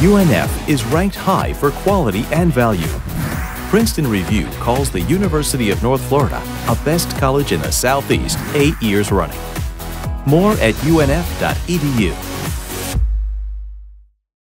UNF is ranked high for quality and value. Princeton Review calls the University of North Florida a best college in the Southeast eight years running. More at unf.edu.